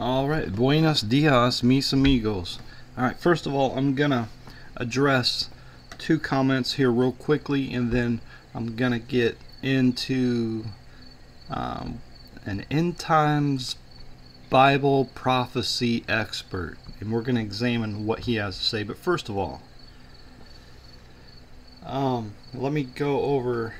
All right, buenos dias, mis amigos. All right, first of all, I'm gonna address two comments here real quickly, and then I'm gonna get into um, an end times Bible prophecy expert, and we're gonna examine what he has to say. But first of all, um, let me go over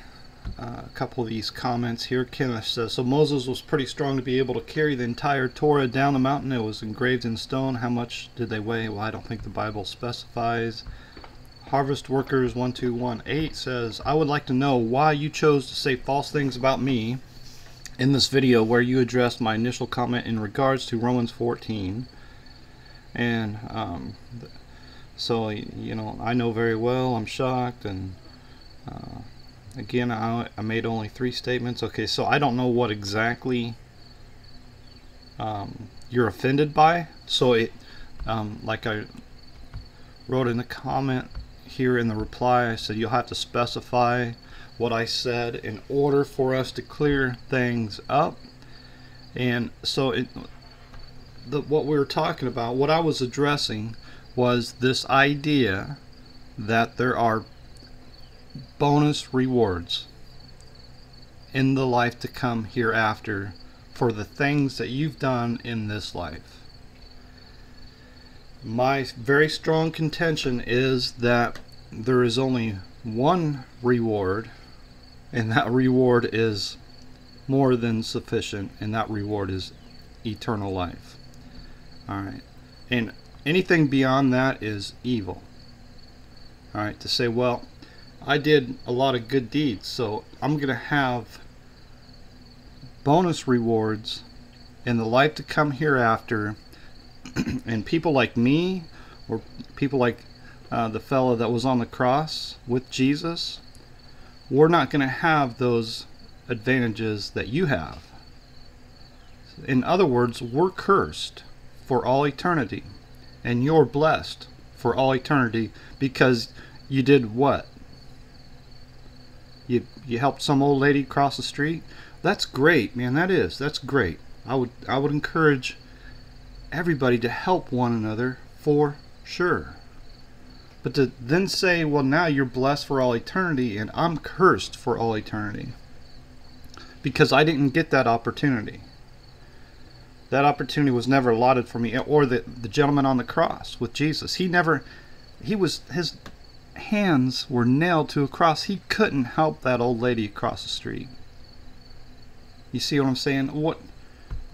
a couple of these comments here. Kenneth says, So Moses was pretty strong to be able to carry the entire Torah down the mountain. It was engraved in stone. How much did they weigh? Well, I don't think the Bible specifies. Harvest Workers 1218 says, I would like to know why you chose to say false things about me in this video where you addressed my initial comment in regards to Romans 14. And um, so, you know, I know very well, I'm shocked, and uh, again I, I made only three statements. Okay so I don't know what exactly um, you're offended by. So it um, like I wrote in the comment here in the reply I said you'll have to specify what I said in order for us to clear things up. And so it the, what we were talking about what I was addressing was this idea that there are bonus rewards in the life to come hereafter for the things that you've done in this life. My very strong contention is that there is only one reward, and that reward is more than sufficient, and that reward is eternal life. Alright. And anything beyond that is evil. Alright, to say, well, I did a lot of good deeds, so I'm going to have bonus rewards in the life to come hereafter. and people like me, or people like uh, the fellow that was on the cross with Jesus, we're not going to have those advantages that you have. In other words, we're cursed for all eternity, and you're blessed for all eternity because you did what? You you helped some old lady cross the street? That's great man that is. That's great. I would i would encourage everybody to help one another for sure. But to then say well now you're blessed for all eternity and i'm cursed for all eternity because i didn't get that opportunity. That opportunity was never allotted for me or the, the gentleman on the cross with jesus. He never he was his hands were nailed to a cross, he couldn't help that old lady across the street. You see what I'm saying? What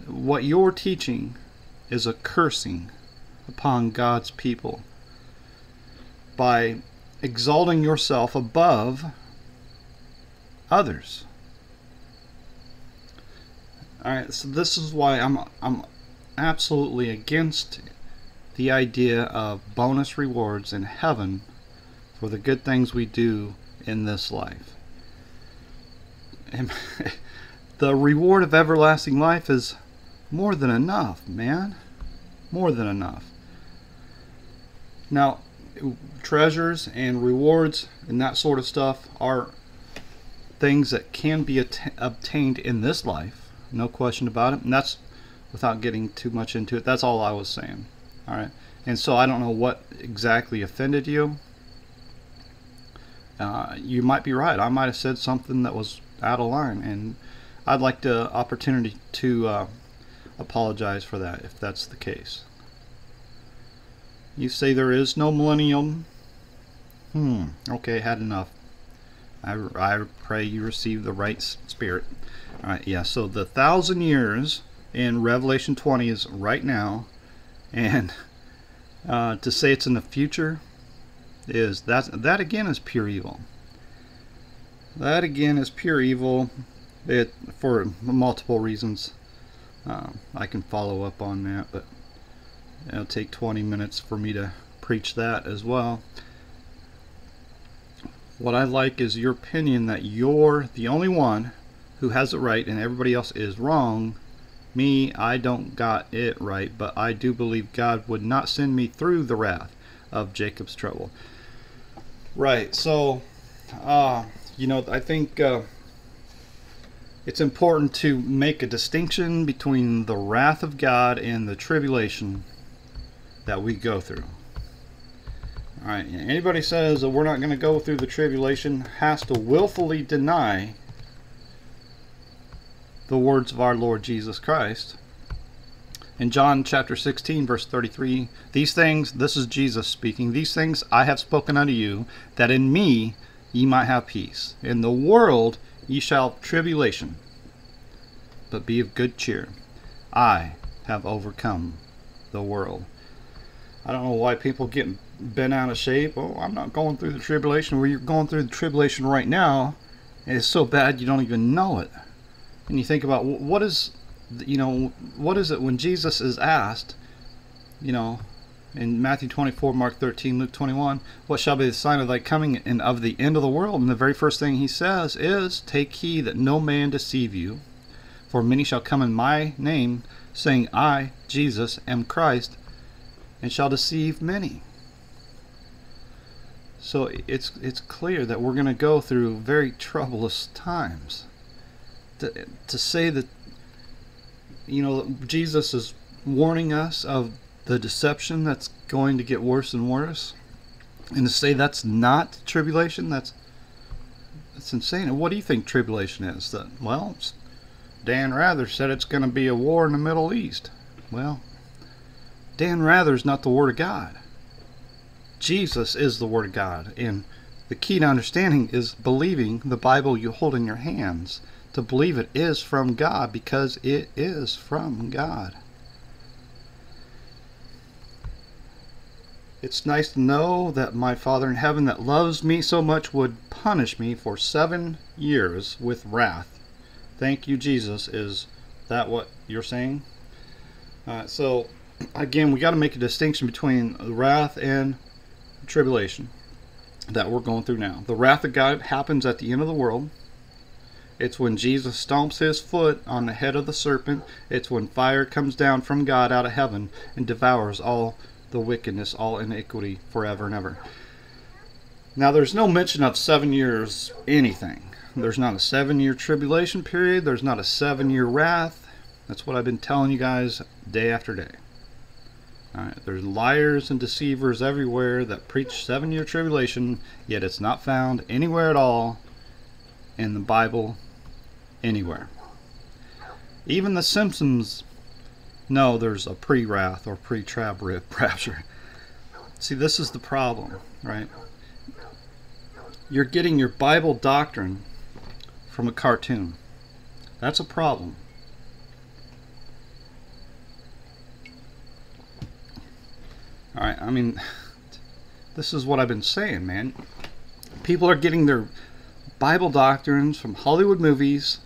what you're teaching is a cursing upon God's people by exalting yourself above others. All right, so this is why I'm I'm absolutely against the idea of bonus rewards in heaven for the good things we do in this life. And the reward of everlasting life is more than enough, man. More than enough. Now, treasures and rewards and that sort of stuff are things that can be obtained in this life, no question about it. And that's without getting too much into it. That's all I was saying. All right. And so I don't know what exactly offended you uh, you might be right. I might have said something that was out of line, and I'd like the opportunity to uh, apologize for that if that's the case. You say there is no millennium. Hmm. Okay, had enough. I, I pray you receive the right spirit. All right. Yeah. So the thousand years in Revelation 20 is right now, and uh, to say it's in the future is that that again is pure evil. That again is pure evil. It for multiple reasons. Uh, I can follow up on that, but it'll take 20 minutes for me to preach that as well. What I like is your opinion that you're the only one who has it right and everybody else is wrong. Me, I don't got it right, but I do believe God would not send me through the wrath of Jacob's trouble. Right. So, uh, you know, I think uh, it's important to make a distinction between the wrath of God and the tribulation that we go through. All right, anybody says that we're not going to go through the tribulation has to willfully deny the words of our Lord Jesus Christ. In John chapter 16, verse 33, these things, this is Jesus speaking, these things I have spoken unto you, that in me ye might have peace. In the world ye shall have tribulation, but be of good cheer. I have overcome the world. I don't know why people get bent out of shape. Oh, I'm not going through the tribulation. Well, you're going through the tribulation right now, it's so bad you don't even know it. And you think about what is, you know, what is it when Jesus is asked, you know, in Matthew 24, Mark 13, Luke 21, what shall be the sign of thy coming and of the end of the world? And the very first thing he says is, Take heed that no man deceive you, for many shall come in my name, saying, I, Jesus, am Christ, and shall deceive many. So it's it's clear that we're going to go through very troublous times. To, to say that you know Jesus is warning us of the deception that's going to get worse and worse, and to say that's not tribulation, that's that's insane. And what do you think tribulation is? That well, Dan Rather said it's going to be a war in the Middle East. Well, Dan Rather's not the Word of God. Jesus is the Word of God. And the key to understanding is believing the Bible you hold in your hands. To believe it is from God because it is from God. It's nice to know that my Father in heaven that loves me so much would punish me for seven years with wrath. Thank you, Jesus. Is that what you're saying? Uh, so, again, we got to make a distinction between wrath and tribulation that we're going through now. The wrath of God happens at the end of the world. It's when Jesus stomps his foot on the head of the serpent. It's when fire comes down from God out of heaven and devours all the wickedness, all iniquity forever and ever. Now, there's no mention of seven years anything. There's not a seven year tribulation period. There's not a seven year wrath. That's what I've been telling you guys day after day. Right, there's liars and deceivers everywhere that preach seven year tribulation, yet it's not found anywhere at all in the Bible, anywhere. Even the Simpsons know there's a pre wrath or pre trab rapture. See, this is the problem, right? You're getting your Bible doctrine from a cartoon. That's a problem. All right, I mean, this is what I've been saying, man. People are getting their Bible doctrines from Hollywood movies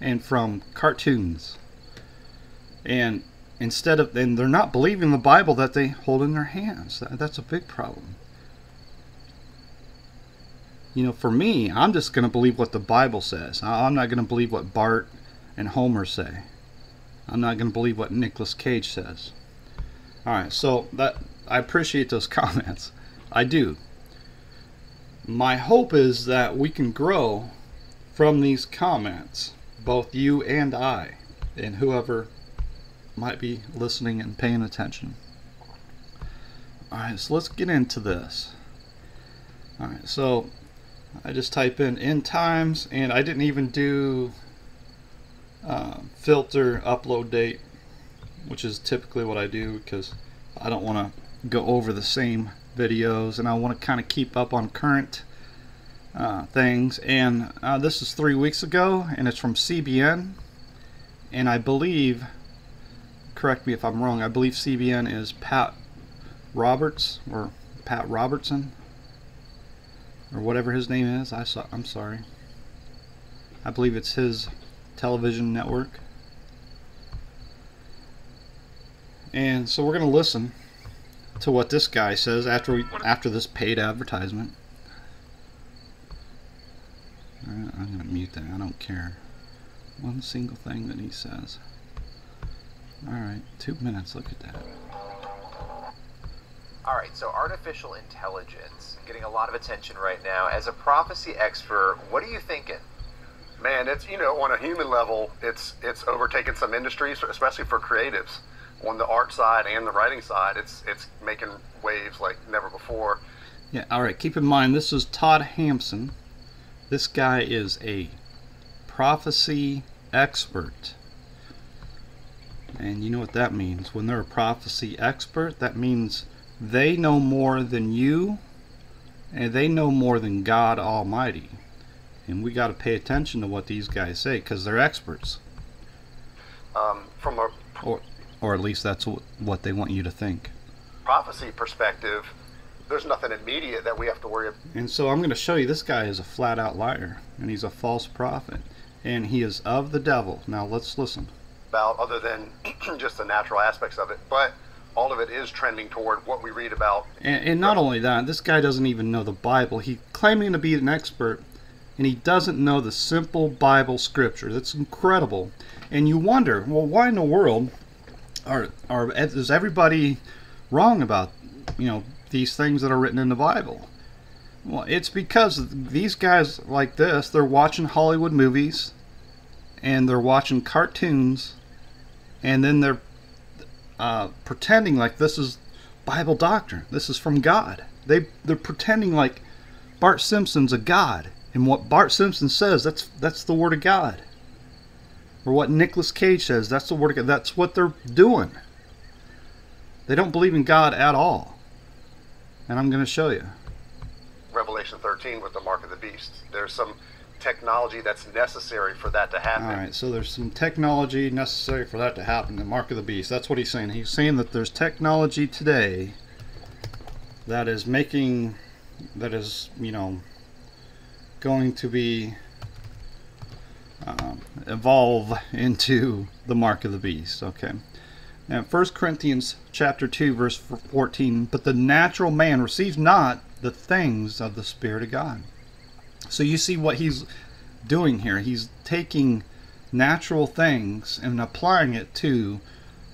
and from cartoons. And instead of, and they're not believing the Bible that they hold in their hands. That's a big problem. You know, for me, I'm just going to believe what the Bible says. I'm not going to believe what Bart and Homer say. I'm not going to believe what Nicolas Cage says. All right, so that I appreciate those comments. I do. My hope is that we can grow from these comments, both you and I, and whoever might be listening and paying attention. Alright, so let's get into this. Alright, so I just type in end times, and I didn't even do uh, filter upload date, which is typically what I do because I don't want to go over the same videos and I want to kind of keep up on current uh, things and uh, this is three weeks ago and it's from CBN and I believe correct me if I'm wrong I believe CBN is Pat Roberts or Pat Robertson or whatever his name is I saw I'm sorry. I believe it's his television network. And so we're gonna listen to what this guy says after we, after this paid advertisement. I'm going to mute that. I don't care. One single thing that he says. Alright, two minutes. Look at that. Alright, so artificial intelligence getting a lot of attention right now. As a prophecy expert, what are you thinking? Man, it's you know on a human level, it's it's overtaken some industries, especially for creatives, on the art side and the writing side. It's it's making waves like never before. Yeah. All right. Keep in mind, this is Todd Hampson. This guy is a prophecy expert. And you know what that means. When they're a prophecy expert, that means they know more than you and they know more than God Almighty. And we got to pay attention to what these guys say because they're experts. Um, from a Or, or at least that's what, what they want you to think. prophecy perspective, there's nothing immediate that we have to worry about. And so I'm going to show you this guy is a flat out liar and he's a false prophet and he is of the devil. Now let's listen. about other than just the natural aspects of it. But all of it is trending toward what we read about. And, and not only that, this guy doesn't even know the Bible. He claiming to be an expert, and he doesn't know the simple Bible scripture. That's incredible. And you wonder, well, why in the world are are is everybody wrong about you know these things that are written in the Bible? Well, it's because these guys like this, they're watching Hollywood movies, and they're watching cartoons, and then they're uh, pretending like this is Bible doctrine. This is from God. They they're pretending like Bart Simpson's a god, and what Bart Simpson says that's that's the word of God. Or what Nicolas Cage says that's the word of God. That's what they're doing. They don't believe in God at all, and I'm going to show you. Revelation 13 with the mark of the beast. There's some technology that's necessary for that to happen. All right, so there's some technology necessary for that to happen. The mark of the beast. That's what he's saying. He's saying that there's technology today that is making, that is, you know, going to be um, evolve into the mark of the beast. Okay. Now, 1 Corinthians chapter 2, verse 14. But the natural man receives not the things of the Spirit of God. So you see what he's doing here. He's taking natural things and applying it to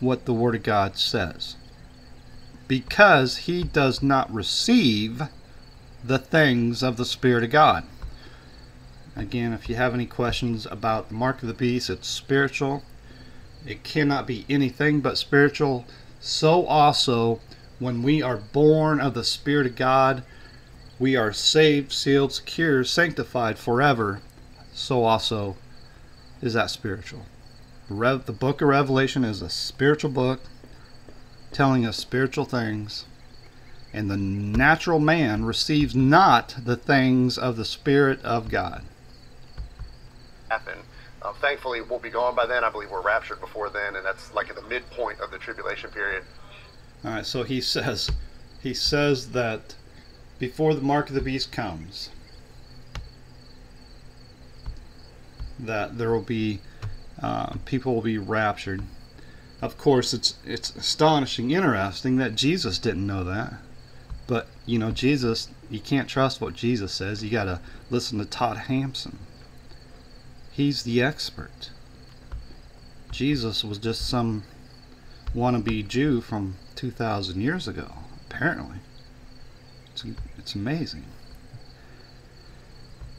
what the Word of God says. Because he does not receive the things of the Spirit of God. Again, if you have any questions about the mark of the beast, it's spiritual. It cannot be anything but spiritual. So also, when we are born of the Spirit of God, we are saved, sealed, secure, sanctified forever. So also is that spiritual. Rev- the book of Revelation is a spiritual book telling us spiritual things. And the natural man receives not the things of the Spirit of God. Happen. Uh, thankfully, we'll be gone by then. I believe we're raptured before then, and that's like at the midpoint of the tribulation period. All right, so he says, he says that before the mark of the beast comes, that there will be uh, people will be raptured. Of course, it's it's astonishing, interesting that Jesus didn't know that. But you know, Jesus, you can't trust what Jesus says. You got to listen to Todd Hampson. He's the expert. Jesus was just some wannabe Jew from 2,000 years ago, apparently. It's, it's amazing.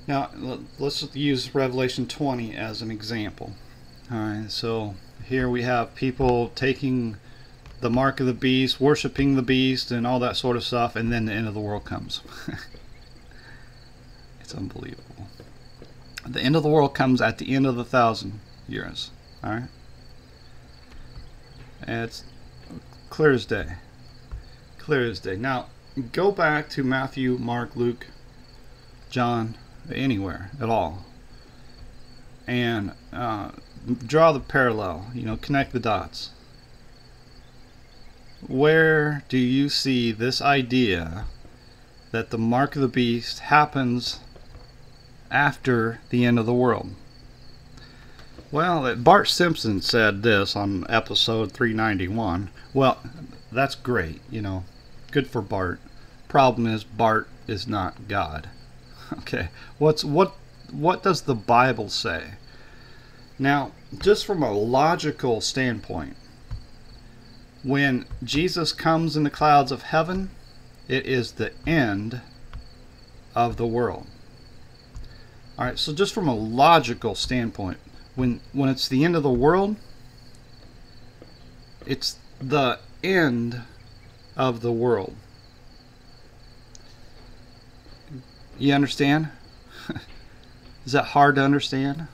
Now, let's use Revelation 20 as an example. Alright, so here we have people taking the mark of the beast, worshiping the beast, and all that sort of stuff, and then the end of the world comes. it's unbelievable. The end of the world comes at the end of the thousand years. Alright? And it's clear as day. Clear as day. Now, go back to Matthew, Mark, Luke, John, anywhere at all, and uh, draw the parallel. You know, connect the dots. Where do you see this idea that the mark of the beast happens after the end of the world? Well, Bart Simpson said this on episode 391. Well, that's great, you know. Good for Bart. Problem is Bart is not God. Okay. What's what what does the Bible say? Now, just from a logical standpoint, when Jesus comes in the clouds of heaven, it is the end of the world. All right, so just from a logical standpoint, when when it's the end of the world, it's the end of the world. You understand? Is that hard to understand?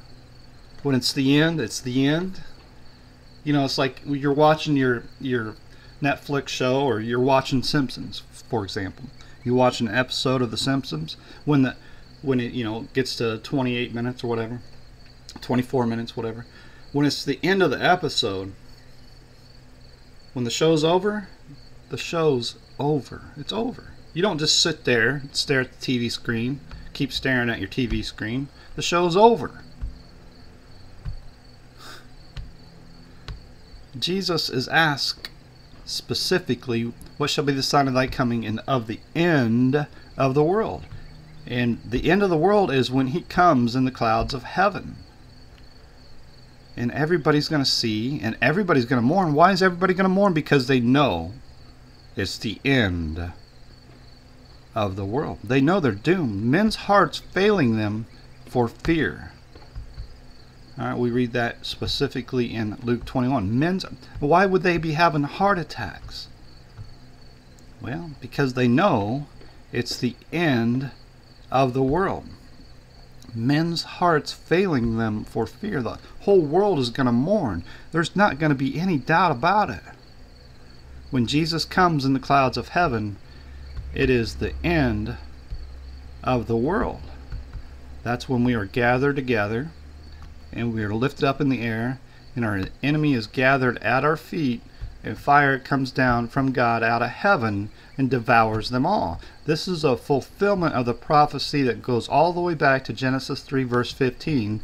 When it's the end, it's the end. You know, it's like you're watching your your Netflix show or you're watching Simpsons, for example. You watch an episode of The Simpsons when the when it you know gets to 28 minutes or whatever, 24 minutes, whatever. When it's the end of the episode, when the show's over, the show's over. It's over. You don't just sit there stare at the TV screen, keep staring at your TV screen. The show's over. Jesus is asked specifically, What shall be the sign of thy coming and of the end of the world? And the end of the world is when he comes in the clouds of heaven. And everybody's going to see, and everybody's going to mourn. Why is everybody going to mourn? Because they know it's the end of the world. They know they're doomed. Men's hearts failing them for fear. All right, we read that specifically in Luke 21. Men's why would they be having heart attacks? Well, because they know it's the end of the world. Men's hearts failing them for fear. The whole world is going to mourn. There's not going to be any doubt about it. When Jesus comes in the clouds of heaven, it is the end of the world. That's when we are gathered together and we are lifted up in the air, and our enemy is gathered at our feet, and fire comes down from God out of heaven and devours them all. This is a fulfillment of the prophecy that goes all the way back to Genesis 3 verse 15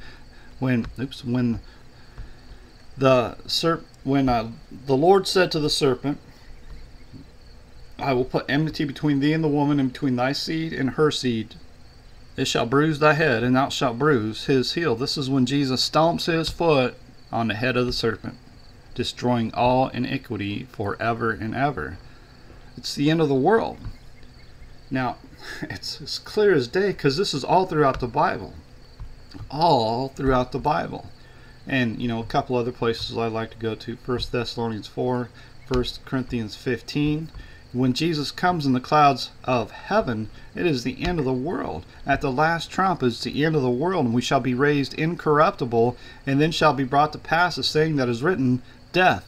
when oops when the serp when uh, the Lord said to the serpent I will put enmity between thee and the woman and between thy seed and her seed it shall bruise thy head, and thou shalt bruise his heel. This is when Jesus stomps his foot on the head of the serpent, destroying all iniquity forever and ever. It's the end of the world. Now, it's as clear as day because this is all throughout the Bible. All throughout the Bible. And, you know, a couple other places I'd like to go to 1 Thessalonians 4, 1 Corinthians 15. When Jesus comes in the clouds of heaven, it is the end of the world. At the last trump is the end of the world, and we shall be raised incorruptible, and then shall be brought to pass the saying that is written, Death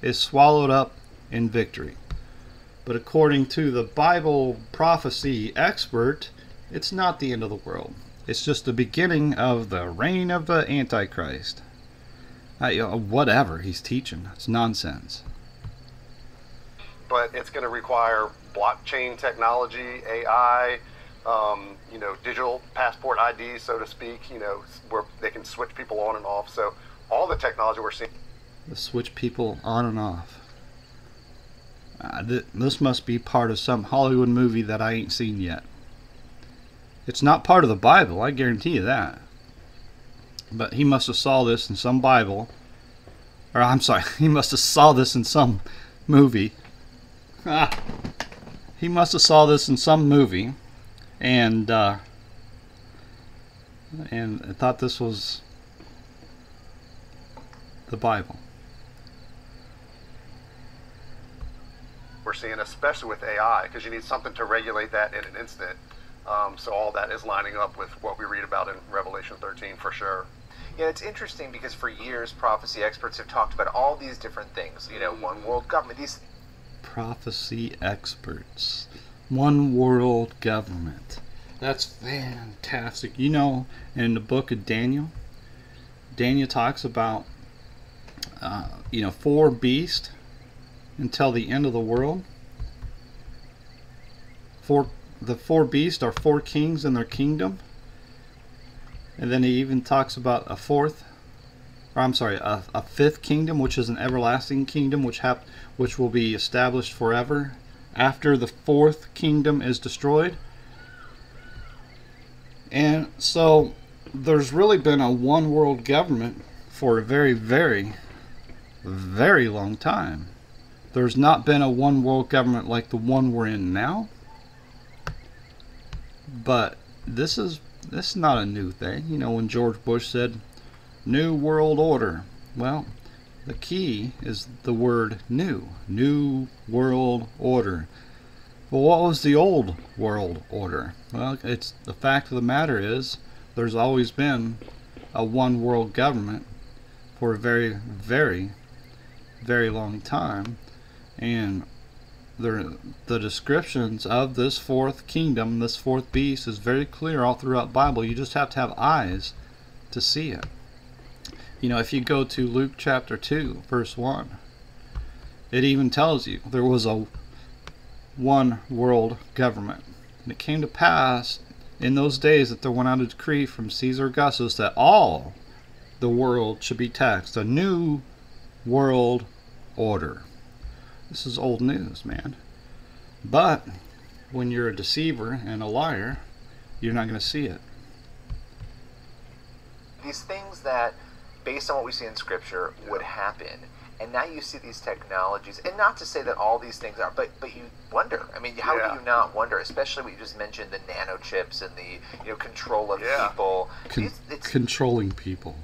is swallowed up in victory. But according to the Bible prophecy expert, it's not the end of the world. It's just the beginning of the reign of the Antichrist. Uh, whatever he's teaching, it's nonsense but it's going to require blockchain technology, AI, um, you know, digital passport IDs, so to speak, you know, where they can switch people on and off. So all the technology we're seeing. Switch people on and off. Uh, th- this must be part of some Hollywood movie that I ain't seen yet. It's not part of the Bible, I guarantee you that. But he must have saw this in some Bible. Or I'm sorry, he must have saw this in some movie he must have saw this in some movie, and uh, and thought this was the Bible. We're seeing, especially with AI, because you need something to regulate that in an instant. Um, so all that is lining up with what we read about in Revelation 13 for sure. Yeah, it's interesting because for years prophecy experts have talked about all these different things. You know, one world government. These prophecy experts. One world government. That's fantastic. You know, in the book of Daniel, Daniel talks about, uh, you know, four beasts until the end of the world. Four, the four beasts are four kings in their kingdom. And then he even talks about a fourth or I'm sorry, a, a fifth kingdom, which is an everlasting kingdom, which hap- which will be established forever after the fourth kingdom is destroyed. And so there's really been a one world government for a very, very, very long time. There's not been a one world government like the one we're in now. But this is this is not a new thing. You know, when George Bush said, New World Order. Well, the key is the word new. New World Order. Well, what was the old world order? Well, it's the fact of the matter is there's always been a one world government for a very, very, very long time, and the the descriptions of this fourth kingdom, this fourth beast, is very clear all throughout Bible. You just have to have eyes to see it. You know, if you go to Luke chapter two, verse one, it even tells you there was a one world government. And it came to pass in those days that there went out a decree from Caesar Augustus that all the world should be taxed. A new world order. This is old news, man. But when you're a deceiver and a liar, you're not going to see it. These things that, based on what we see in Scripture, would happen and now you see these technologies and not to say that all these things are but but you wonder i mean how Yeah. do you not wonder especially what you just mentioned the nanochips and the you know control of Yeah. people Con- it's, it's controlling people.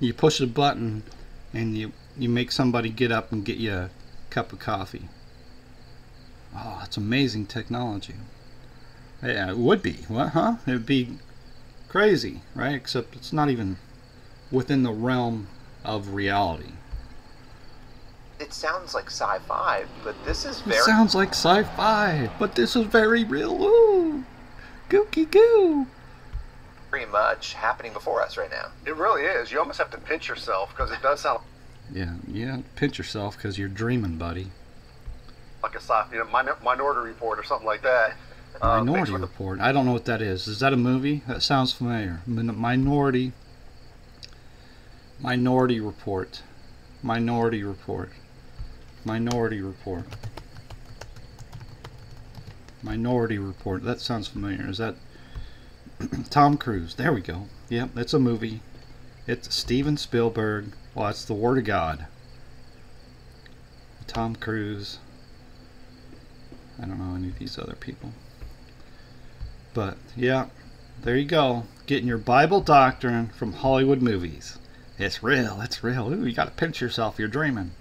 You push a button and you, you make somebody get up and get you a cup of coffee. Oh, it's amazing technology. Yeah, it would be. What, huh? It would be crazy, right? Except it's not even within the realm of reality. it sounds like sci-fi but this is very. It sounds like sci-fi, but this is very real. Ooh, gooky goo. Pretty much happening before us right now It really is. You almost have to pinch yourself because it does sound Yeah, yeah. Pinch yourself because you're dreaming, buddy. like a sci, you know, minor, Minority Report or something like that. Uh, Minority a- Report. I don't know what that is. Is that a movie? That sounds familiar. Min- Minority. Minority Report. Minority Report. Minority Report. Minority Report. That sounds familiar. Is that Tom Cruise? There we go. Yep, it's a movie. It's Steven Spielberg. Well, it's the Word of God. Tom Cruise. I don't know any of these other people. But yeah, there you go. Getting your Bible doctrine from Hollywood movies. It's real. It's real. Ooh, you got to pinch yourself. You're dreaming.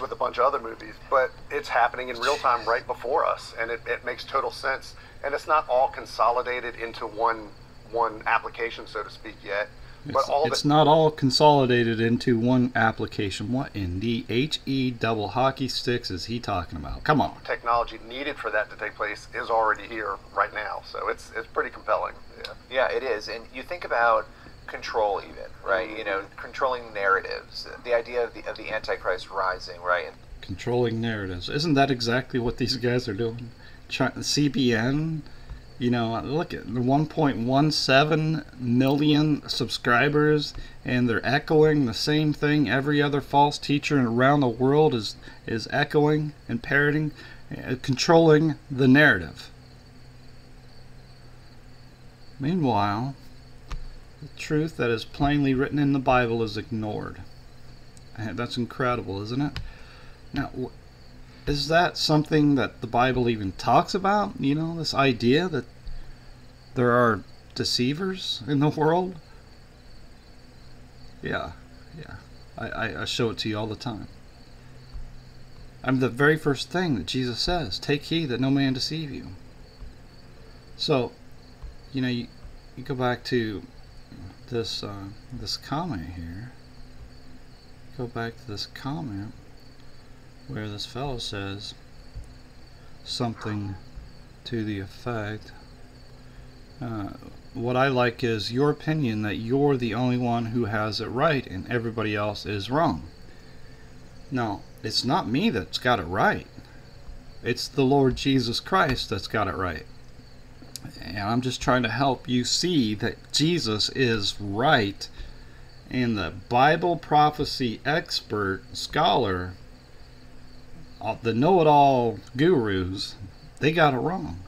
with a bunch of other movies, but it's happening in real time right before us, and it, it makes total sense. And it's not all consolidated into one one application, so to speak, yet. But It's, all it's the not all consolidated into one application. What in the HE double hockey sticks is he talking about? Come on. technology needed for that to take place is already here right now, so it's it's pretty compelling. Yeah. yeah it is and you think about control even right you know controlling narratives the idea of the of the antichrist rising right and Controlling narratives. Isn't that exactly what these guys are doing? Chi- CBN, you know, look at the 1.17 million subscribers, and they're echoing the same thing every other false teacher around the world is is echoing and parroting, uh, controlling the narrative. Meanwhile, the truth that is plainly written in the Bible is ignored. That's incredible, isn't it? Now, is that something that the Bible even talks about? You know, this idea that there are deceivers in the world? Yeah, yeah. I, I, show it to you all the time. I'm the very first thing that Jesus says take heed that no man deceive you. So, you know, you, you go back to this uh, this comment here. Go back to this comment where this fellow says something to the effect. Uh, what I like is your opinion that you're the only one who has it right and everybody else is wrong. No, it's not me that's got it right. It's the Lord Jesus Christ that's got it right. And I'm just trying to help you see that Jesus is right and the Bible prophecy expert scholar the know-it-all gurus they got it wrong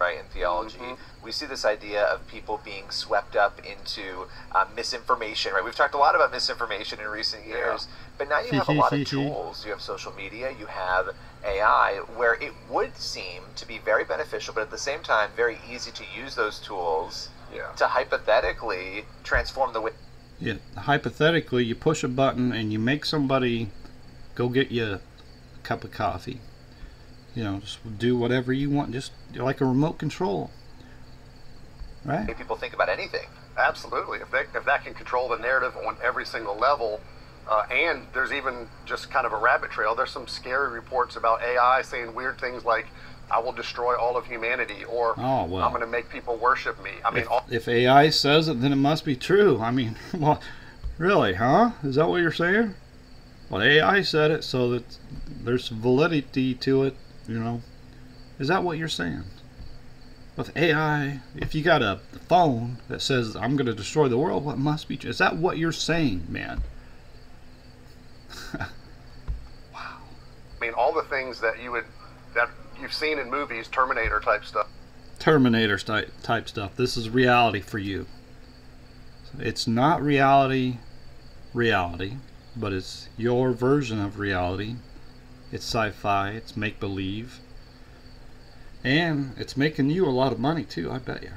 right in theology. Mhm. We see this idea of people being swept up into uh, misinformation, right? We've talked a lot about misinformation in recent Yeah. years, but now you have a lot of tools. You have social media, you have AI, where it would seem to be very beneficial, but at the same time, very easy to use those tools Yeah. to hypothetically transform the way. Yeah, hypothetically, you push a button and you make somebody go get you a cup of coffee. You know, just do whatever you want, just like a remote control. Right? people think about anything. Absolutely. If, they, if that can control the narrative on every single level, uh, and there's even just kind of a rabbit trail, there's some scary reports about AI saying weird things like, I will destroy all of humanity, or Oh, well. I'm going to make people worship me. I mean, If, all, if AI says it, then it must be true. I mean, well, really, huh? Is that what you're saying? Well, AI said it, so that there's validity to it. You know, is that what you're saying? With AI, if you got a phone that says I'm going to destroy the world, what must be true? Is that what you're saying, man? wow. I mean, all the things that you would, that you've seen in movies, Terminator type stuff. Terminator type type stuff. This is reality for you. It's not reality, reality, but it's your version of reality. It's sci-fi. It's make believe, and it's making you a lot of money too. I bet you.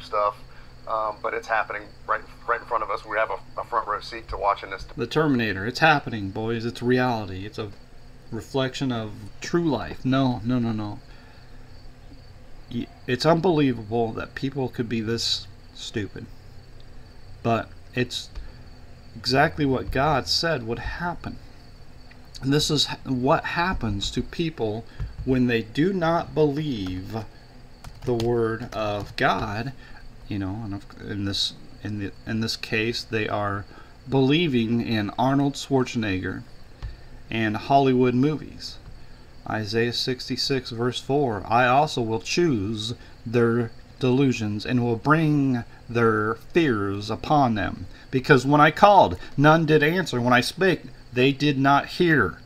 stuff, um, but it's happening right right in front of us. We have a, a front row seat to watching this. The Terminator. It's happening, boys. It's reality. It's a reflection of true life. No, no, no, no. It's unbelievable that people could be this stupid. But it's exactly what God said would happen. And this is what happens to people when they do not believe the word of God. You know, in this in the in this case, they are believing in Arnold Schwarzenegger and Hollywood movies. Isaiah 66, verse 4 I also will choose their delusions and will bring their fears upon them. Because when I called, none did answer. When I spake, they did not hear.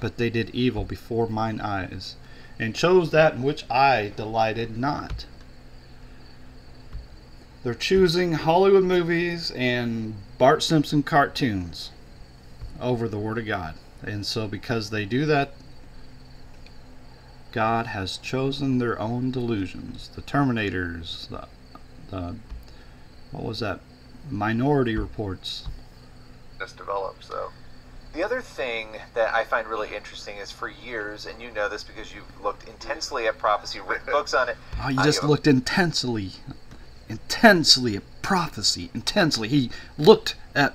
But they did evil before mine eyes, and chose that in which I delighted not. They're choosing Hollywood movies and Bart Simpson cartoons over the Word of God. And so, because they do that, God has chosen their own delusions. The Terminators, the, the what was that? Minority Reports. This develops, so The other thing that I find really interesting is for years, and you know this because you've looked intensely at prophecy, written books on it. Oh, you just uh, looked intensely, intensely at prophecy. Intensely, he looked at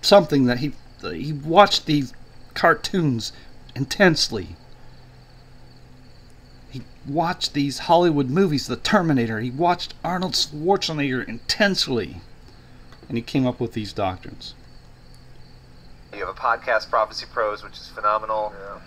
something that he uh, he watched these cartoons intensely. He watched these Hollywood movies, The Terminator. He watched Arnold Schwarzenegger intensely, and he came up with these doctrines. You have a podcast, Prophecy Pros, which is phenomenal. yeah.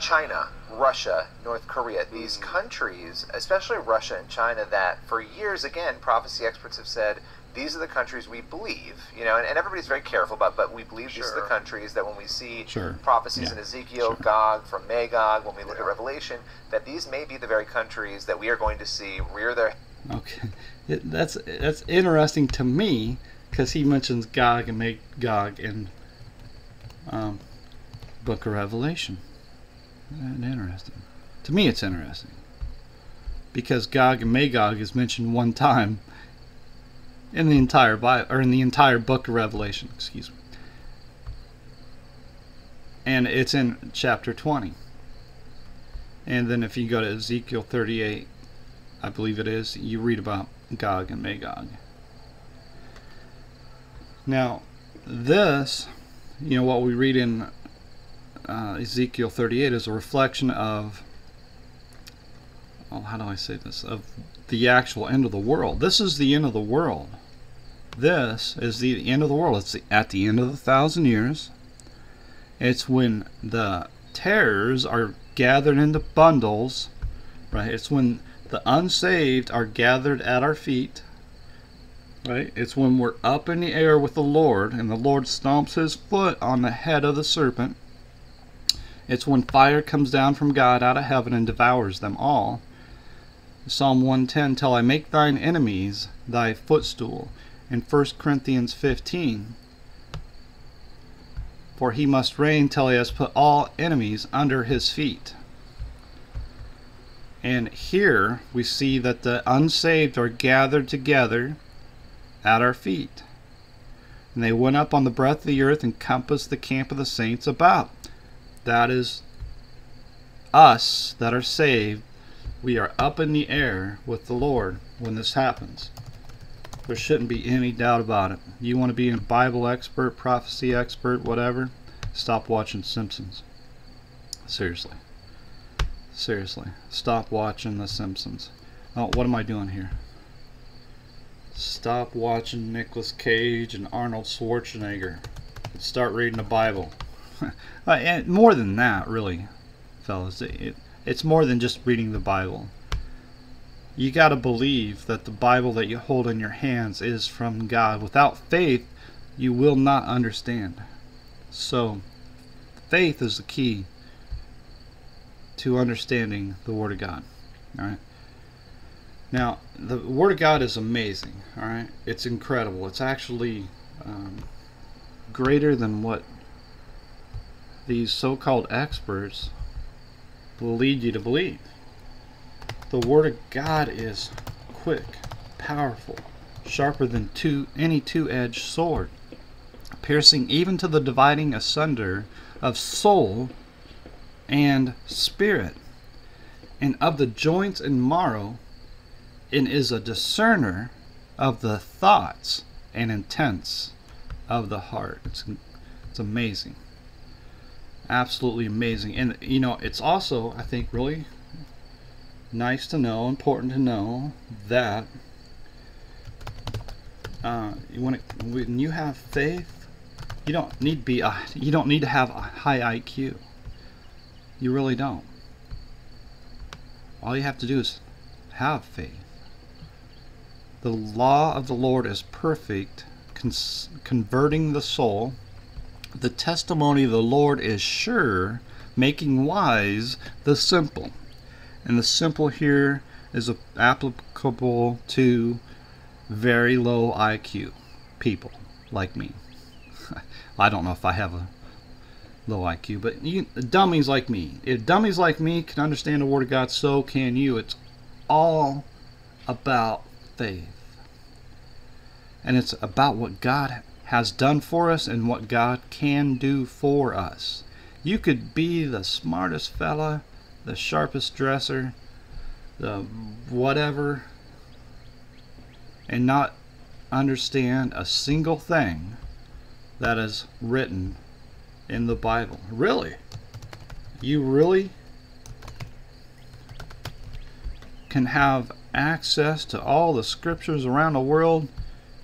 China, Russia, North Korea, these mm-hmm. countries, especially Russia and China, that for years, again, prophecy experts have said these are the countries we believe, you know, and, and everybody's very careful about, but we believe these are the countries that when we see Sure. prophecies Yeah. in Ezekiel, Sure. Gog, from Magog, when we look Yeah. at Revelation, that these may be the very countries that we are going to see rear their Okay, it, that's that's interesting to me because he mentions Gog and Magog in um, Book of Revelation. And interesting. To me, it's interesting because Gog and Magog is mentioned one time in the entire Bible or in the entire Book of Revelation. Excuse me, and it's in chapter twenty. And then if you go to Ezekiel thirty-eight. I believe it is, you read about Gog and Magog. Now, this, you know, what we read in uh, Ezekiel 38 is a reflection of, well, how do I say this? Of the actual end of the world. This is the end of the world. This is the end of the world. It's the, at the end of the thousand years. It's when the terrors are gathered into bundles, right? It's when the unsaved are gathered at our feet. Right? It's when we're up in the air with the Lord and the Lord stomps his foot on the head of the serpent. It's when fire comes down from God out of heaven and devours them all. Psalm 110, till I make thine enemies thy footstool. In 1 Corinthians 15, for he must reign till he has put all enemies under his feet. And here we see that the unsaved are gathered together at our feet. And they went up on the breadth of the earth and compassed the camp of the saints about. That is us that are saved. We are up in the air with the Lord when this happens. There shouldn't be any doubt about it. You want to be a Bible expert, prophecy expert, whatever? Stop watching Simpsons. Seriously. Seriously. Stop watching The Simpsons. Oh, what am I doing here? Stop watching Nicolas Cage and Arnold Schwarzenegger. Start reading the Bible. Uh, and more than that, really, fellas. It, it's more than just reading the Bible. You got to believe that the Bible that you hold in your hands is from God. Without faith, you will not understand. So, faith is the key to understanding the Word of God. All right. Now, the Word of God is amazing. All right, it's incredible. It's actually um, greater than what these so-called experts will lead you to believe. The Word of God is quick, powerful, sharper than two, any two-edged sword, piercing even to the dividing asunder of soul and spirit, and of the joints and marrow, and is a discerner of the thoughts and intents of the heart. It's, it's amazing. Absolutely amazing. And, you know, it's also, I think, really nice to know, important to know that uh, when, it, when you have faith, you don't need be a, you don't need to have a high IQ. You really don't. All you have to do is have faith. The law of the Lord is perfect, converting the soul. The testimony of the Lord is sure, making wise the simple. And the simple here is applicable to very low IQ people like me. I don't know if I have a low IQ, but you, dummies like me. If dummies like me can understand the Word of God, so can you. It's all about faith. And it's about what God has done for us and what God can do for us. You could be the smartest fella, the sharpest dresser, the whatever, and not understand a single thing that is written in the Bible. Really? You really can have access to all the scriptures around the world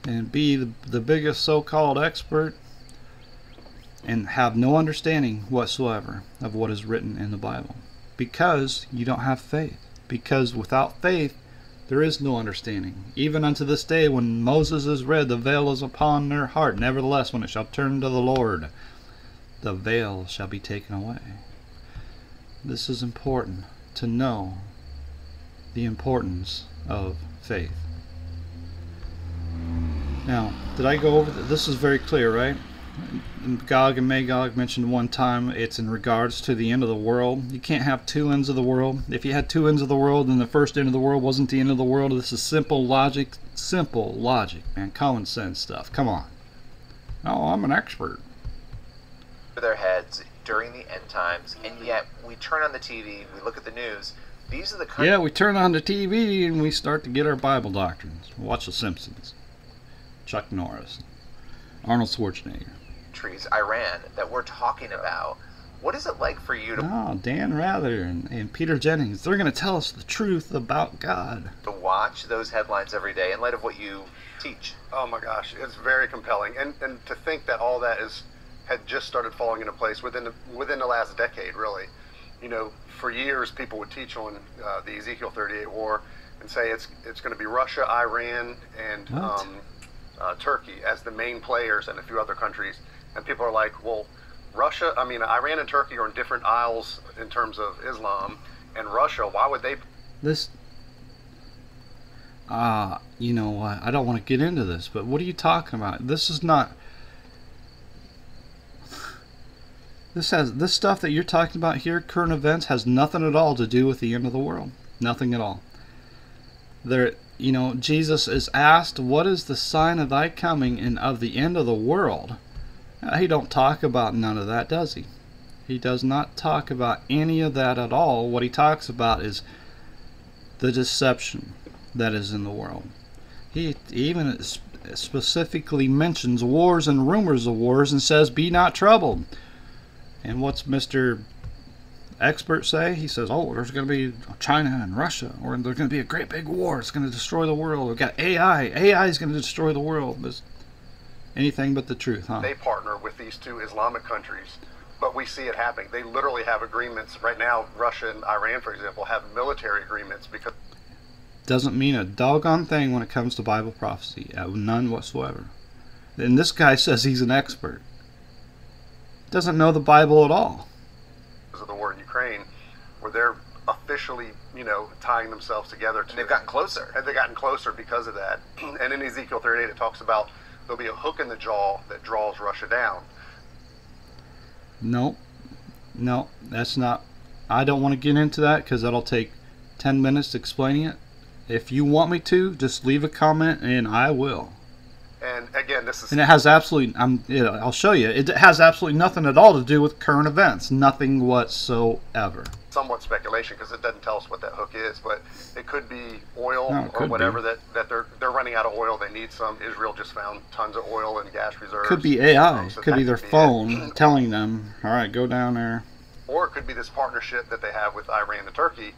and be the, the biggest so-called expert and have no understanding whatsoever of what is written in the Bible because you don't have faith. Because without faith, there is no understanding. Even unto this day, when Moses is read, the veil is upon their heart. Nevertheless, when it shall turn to the Lord, the veil shall be taken away. This is important to know the importance of faith. Now, did I go over this? This is very clear, right? Gog and Magog mentioned one time it's in regards to the end of the world. You can't have two ends of the world. If you had two ends of the world then the first end of the world wasn't the end of the world, this is simple logic. Simple logic, man. Common sense stuff. Come on. Oh, I'm an expert. Their heads during the end times, and yet we turn on the TV, we look at the news. These are the kind yeah, we turn on the TV and we start to get our Bible doctrines. Watch The Simpsons. Chuck Norris, Arnold Schwarzenegger. Trees, Iran, that we're talking about. What is it like for you to? Oh, Dan Rather and, and Peter Jennings. They're going to tell us the truth about God. To watch those headlines every day in light of what you teach. Oh my gosh, it's very compelling, and and to think that all that is had just started falling into place within the, within the last decade, really. You know, for years people would teach on uh, the Ezekiel 38 war and say it's it's going to be Russia, Iran, and um, uh, Turkey as the main players and a few other countries. And people are like, well, Russia, I mean, Iran and Turkey are in different aisles in terms of Islam, and Russia, why would they? This, uh, you know what? I don't want to get into this, but what are you talking about? This is not. This has this stuff that you're talking about here, current events, has nothing at all to do with the end of the world. Nothing at all. There, you know, Jesus is asked, "What is the sign of thy coming and of the end of the world?" He don't talk about none of that, does he? He does not talk about any of that at all. What he talks about is the deception that is in the world. He even specifically mentions wars and rumors of wars and says, Be not troubled. And what's Mr. Expert say? He says, Oh, there's going to be China and Russia, or there's going to be a great big war. It's going to destroy the world. We've got AI. AI is going to destroy the world. It's anything but the truth, huh? They partner with these two Islamic countries but we see it happening. They literally have agreements right now. Russia and Iran, for example, have military agreements because doesn't mean a doggone thing when it comes to Bible prophecy. Uh, none whatsoever. And this guy says he's an expert. Doesn't know the Bible at all. Because of the war in Ukraine, where they're officially, you know, tying themselves together. To, and they've gotten closer. And they've gotten closer because of that. and in Ezekiel 38, it talks about there'll be a hook in the jaw that draws Russia down. No, no, that's not. I don't want to get into that because that'll take 10 minutes explaining it. If you want me to, just leave a comment and I will. And this is. And it has absolutely. I'm. You know, I'll show you. It has absolutely nothing at all to do with current events. Nothing whatsoever. Somewhat speculation because it doesn't tell us what that hook is, but it could be oil no, or whatever be. that, that they're they're running out of oil. They need some. Israel just found tons of oil and gas reserves. Could be AI. So could be their could phone telling them, "All right, go down there." Or it could be this partnership that they have with Iran and Turkey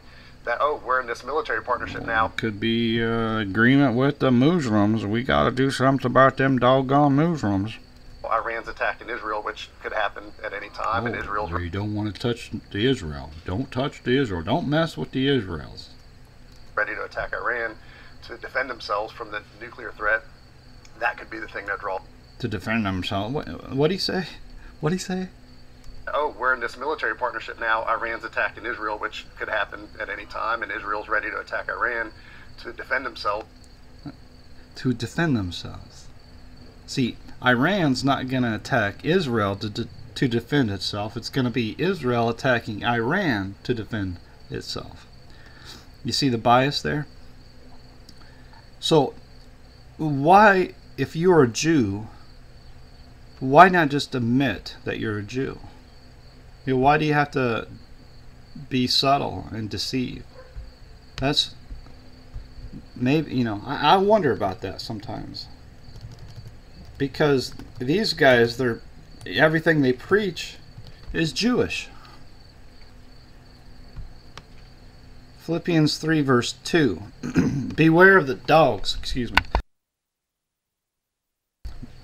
that oh we're in this military partnership now. Could be uh, agreement with the Muslims. We got to do something about them doggone Muslims. Well, Iran's attacking Israel, which could happen at any time, oh, and Israel's. You don't want to touch the Israel. Don't touch the Israel. Don't mess with the Israels. Ready to attack Iran to defend themselves from the nuclear threat. That could be the thing that draw. To defend themselves. What? What do you say? What do you say? Oh, we're in this military partnership now. Iran's attacking Israel, which could happen at any time, and Israel's ready to attack Iran to defend themselves. To defend themselves. See, Iran's not going to attack Israel to, de- to defend itself. It's going to be Israel attacking Iran to defend itself. You see the bias there? So, why, if you're a Jew, why not just admit that you're a Jew? You know, why do you have to be subtle and deceive? That's maybe you know I, I wonder about that sometimes because these guys they're everything they preach is Jewish. Philippians 3 verse 2 Beware of the dogs, excuse me.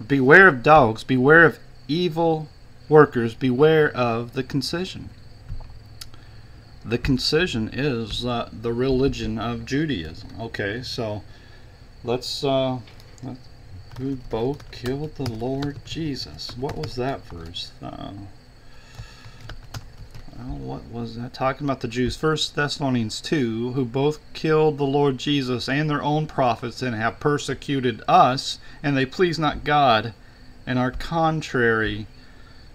Beware of dogs, beware of evil workers, beware of the concision. The concision is uh, the religion of Judaism. Okay, so let's, uh, let, who both killed the Lord Jesus. What was that verse? Uh, well, what was that? Talking about the Jews. First Thessalonians 2, who both killed the Lord Jesus and their own prophets and have persecuted us, and they please not God, and are contrary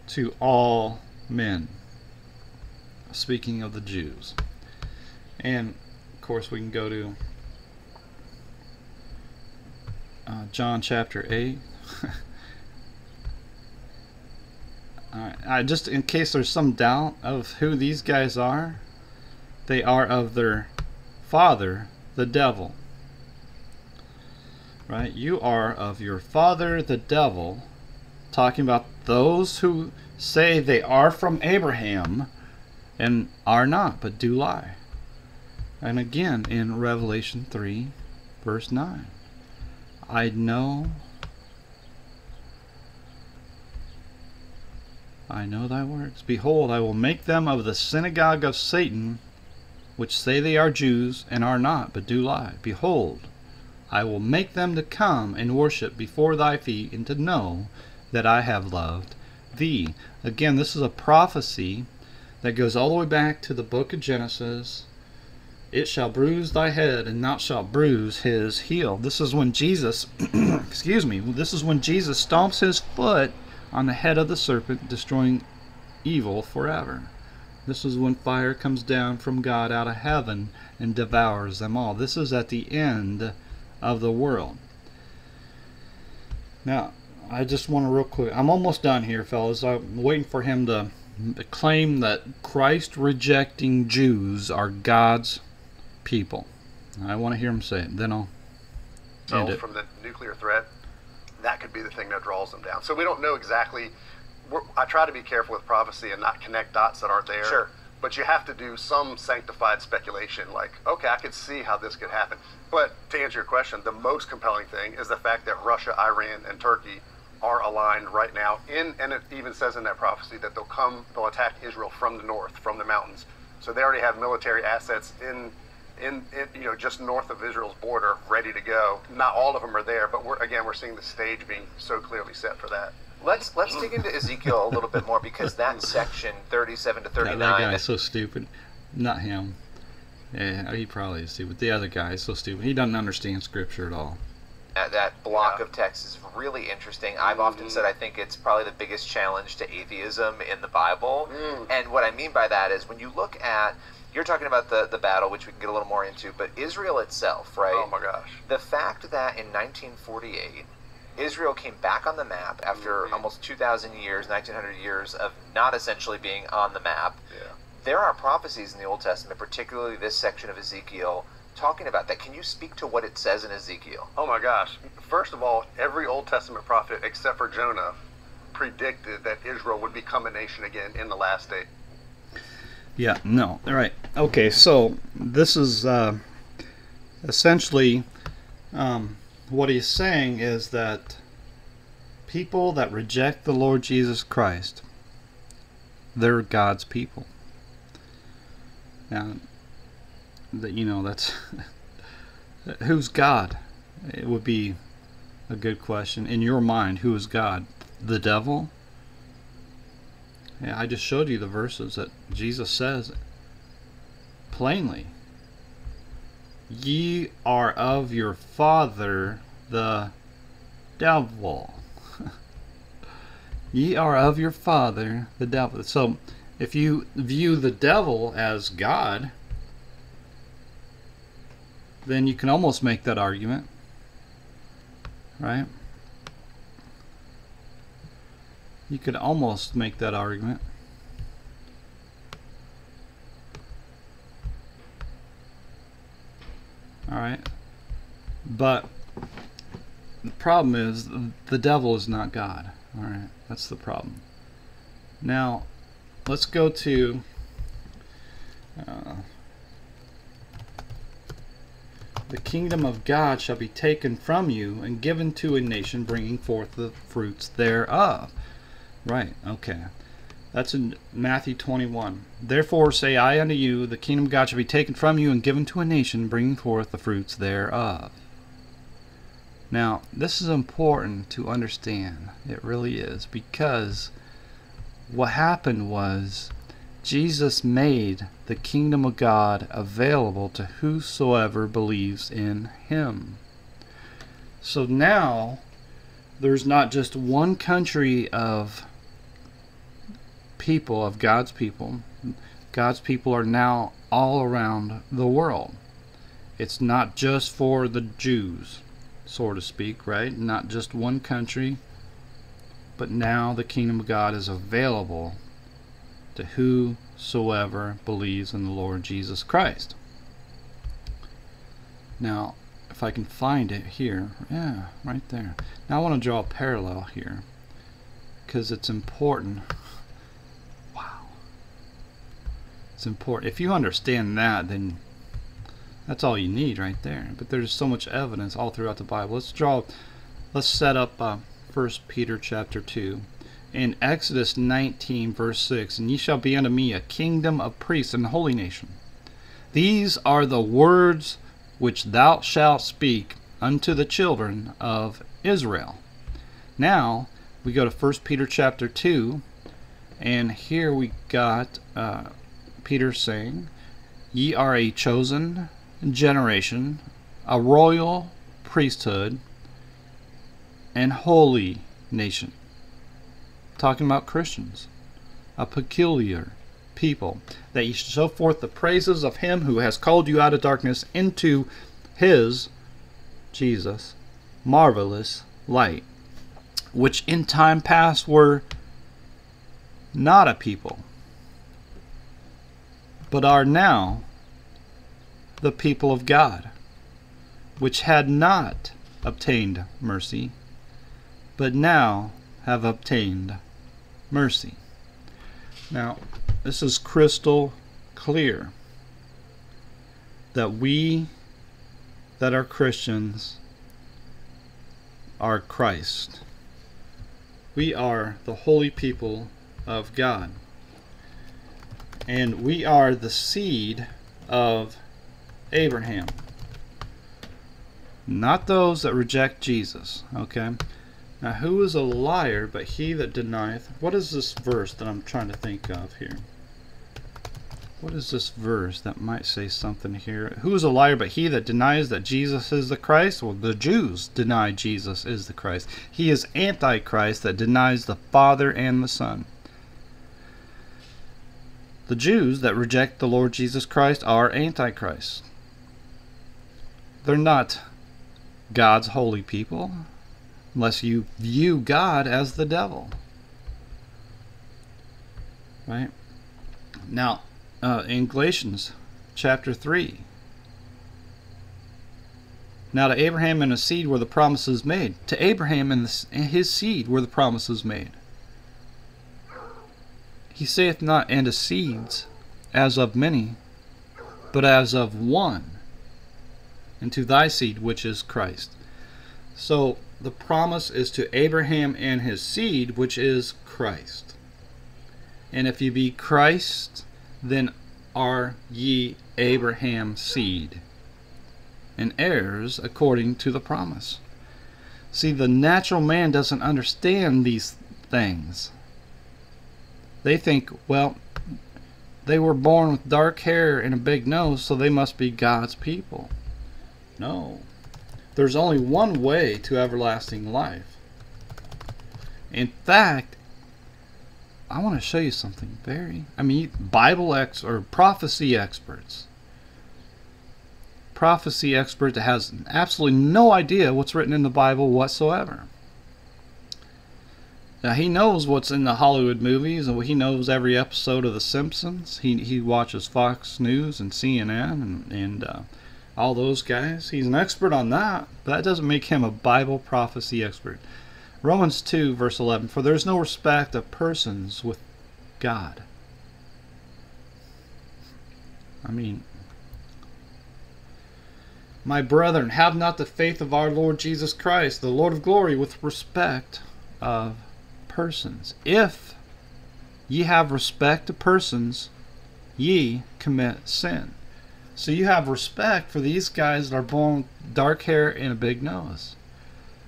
to all men. Speaking of the Jews. And of course, we can go to uh, John chapter 8. Alright, uh, just in case there's some doubt of who these guys are, they are of their father, the devil. Right? You are of your father, the devil, talking about those who say they are from Abraham and are not, but do lie. And again in Revelation 3, verse 9. I know, I know thy works. Behold, I will make them of the synagogue of Satan, which say they are Jews and are not, but do lie. Behold, I will make them to come and worship before thy feet, and to know that I have loved thee. Again, this is a prophecy that goes all the way back to the book of Genesis, it shall bruise thy head, and thou shalt bruise his heel. This is when Jesus, excuse me, this is when Jesus stomps his foot on the head of the serpent, destroying evil forever. This is when fire comes down from God out of heaven and devours them all. This is at the end of the world. Now, I just want to real quick. I'm almost done here, fellas. I'm waiting for him to claim that Christ rejecting Jews are God's people. I want to hear him say it. Then I'll oh, end it. from the nuclear threat, that could be the thing that draws them down. So we don't know exactly. We're, I try to be careful with prophecy and not connect dots that aren't there. Sure. But you have to do some sanctified speculation, like, okay, I could see how this could happen. But to answer your question, the most compelling thing is the fact that Russia, Iran, and Turkey are aligned right now. In and it even says in that prophecy that they'll come, they'll attack Israel from the north, from the mountains. So they already have military assets in in, in, you know just north of Israel's border, ready to go. Not all of them are there, but we're again we're seeing the stage being so clearly set for that. Let's let's dig into Ezekiel a little bit more because that section 37 to That, that 39 guy's so stupid. Not him. Yeah, he probably is stupid. The other guy is so stupid. He doesn't understand scripture at all. That, that block Yeah. of text is really interesting. I've often said I think it's probably the biggest challenge to atheism in the Bible. Mm. And what I mean by that is when you look at you're talking about the, the battle, which we can get a little more into, but Israel itself, right? Oh my gosh. the fact that in 1948 Israel came back on the map after Mhm. almost 2,000 years, 1,900 years of not essentially being on the map. Yeah. There are prophecies in the Old Testament, particularly this section of Ezekiel, talking about that. Can you speak to what it says in Ezekiel? Oh my gosh. First of all, every Old Testament prophet except for Jonah predicted that Israel would become a nation again in the last day. Yeah, no. All right. Okay, so this is uh, essentially um, what he's saying is that people that reject the Lord Jesus Christ, they're God's people. Now, that you know, that's who's God. It would be a good question in your mind. Who is God? The devil? Yeah, I just showed you the verses that Jesus says plainly. Ye are of your father the devil. Ye are of your father the devil. So, if you view the devil as God, then you can almost make that argument. Right? You could almost make that argument. Alright. But the problem is the devil is not God. Alright. That's the problem. Now, let's go to. Uh, the kingdom of God shall be taken from you and given to a nation bringing forth the fruits thereof. Right, okay. That's in Matthew 21. Therefore say I unto you, the kingdom of God shall be taken from you and given to a nation bringing forth the fruits thereof. Now, this is important to understand. It really is. Because what happened was Jesus made the kingdom of God available to whosoever believes in him. So now there's not just one country of people, of God's people. God's people are now all around the world. It's not just for the Jews, so to speak, right? Not just one country, but now the kingdom of God is available to whosoever believes in the Lord Jesus Christ. Now, if I can find it here, yeah, right there. Now I want to draw a parallel here because it's important. Wow. It's important. If you understand that, then that's all you need right there. But there's so much evidence all throughout the Bible. Let's draw, let's set up uh, 1 Peter chapter 2 in Exodus 19, verse 6 And ye shall be unto me a kingdom of priests and holy nation. These are the words which thou shalt speak unto the children of Israel. Now, we go to 1 Peter chapter 2, and here we got uh, Peter saying, Ye are a chosen generation, a royal priesthood, and holy nation. Talking about Christians, a peculiar people, that ye should show forth the praises of him who has called you out of darkness into his, Jesus, marvelous light, which in time past were not a people, but are now the people of God, which had not obtained mercy, but now have obtained mercy. Now, this is crystal clear that we that are Christians are Christ. We are the holy people of God. And we are the seed of Abraham. Not those that reject Jesus. Okay? Now, who is a liar but he that denieth? What is this verse that I'm trying to think of here? What is this verse that might say something here? Who is a liar but he that denies that Jesus is the Christ? Well, the Jews deny Jesus is the Christ. He is Antichrist that denies the Father and the Son. The Jews that reject the Lord Jesus Christ are Antichrist. They're not God's holy people unless you view God as the devil. Right? Now, uh, in Galatians chapter 3. Now to Abraham and his seed were the promises made. To Abraham and, his seed were the promises made. He saith not, and to seeds, as of many, but as of one, and to thy seed, which is Christ. So the promise is to Abraham and his seed, which is Christ. And if you be Christ, then are ye Abraham's seed, and heirs according to the promise. See, the natural man doesn't understand these things. They think, well, they were born with dark hair and a big nose, so they must be God's people. No. There's only one way to everlasting life. In fact, I want to show you something very. I mean, Bible ex or prophecy experts. Prophecy expert that has absolutely no idea what's written in the Bible whatsoever. Now he knows what's in the Hollywood movies, and he knows every episode of The Simpsons. He he watches Fox News and CNN and and uh, all those guys. He's an expert on that, but that doesn't make him a Bible prophecy expert. Romans 2, verse 11 For there is no respect of persons with God. I mean, my brethren, have not the faith of our Lord Jesus Christ, the Lord of glory, with respect of persons. If ye have respect to persons, ye commit sin. So you have respect for these guys that are born dark hair and a big nose